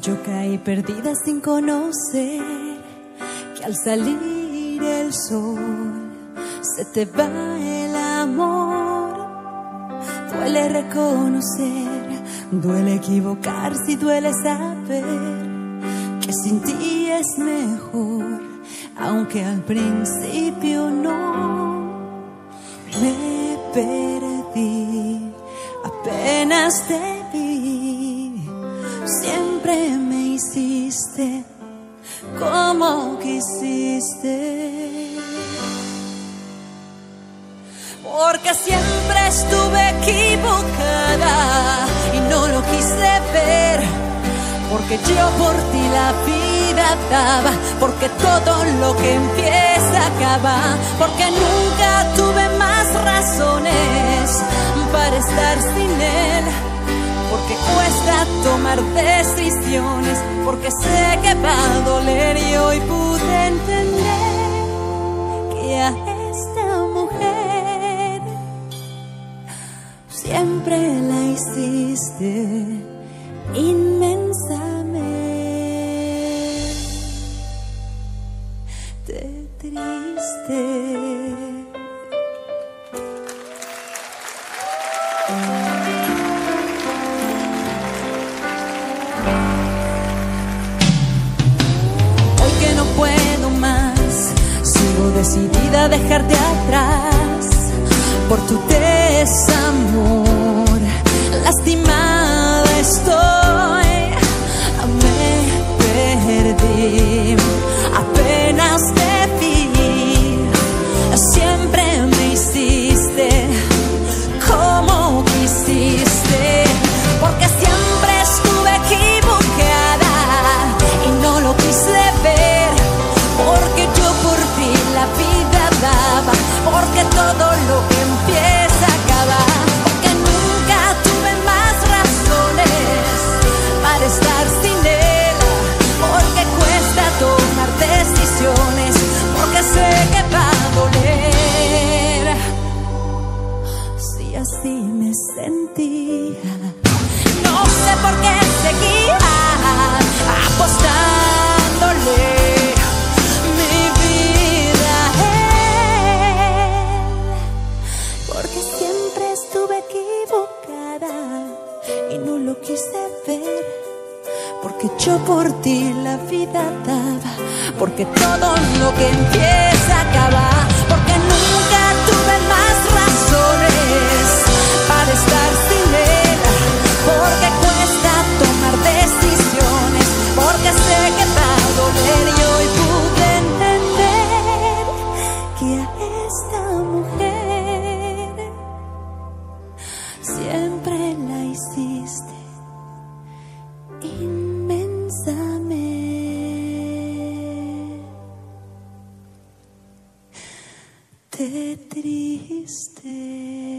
yo caí perdida sin conocer que al salir el sol se te va el amor. Duele reconocer, duele equivocarse y duele saber que sin ti es mejor, aunque al principio no. Me perdí, apenas te vi, me hiciste como quisiste. Porque siempre estuve equivocada y no lo quise ver. Porque yo por ti la vida daba, porque todo lo que empieza acaba, porque nunca tuve tomar decisiones, porque sé que va a doler y hoy pude entender que a esta mujer siempre la hiciste decidida a dejarte atrás por tu desamor. Así me sentía. No sé por qué seguía apostándole mi vida porque siempre estuve equivocada y no lo quise ver. Porque yo por ti la vida daba, porque todo lo que empieza acaba, triste.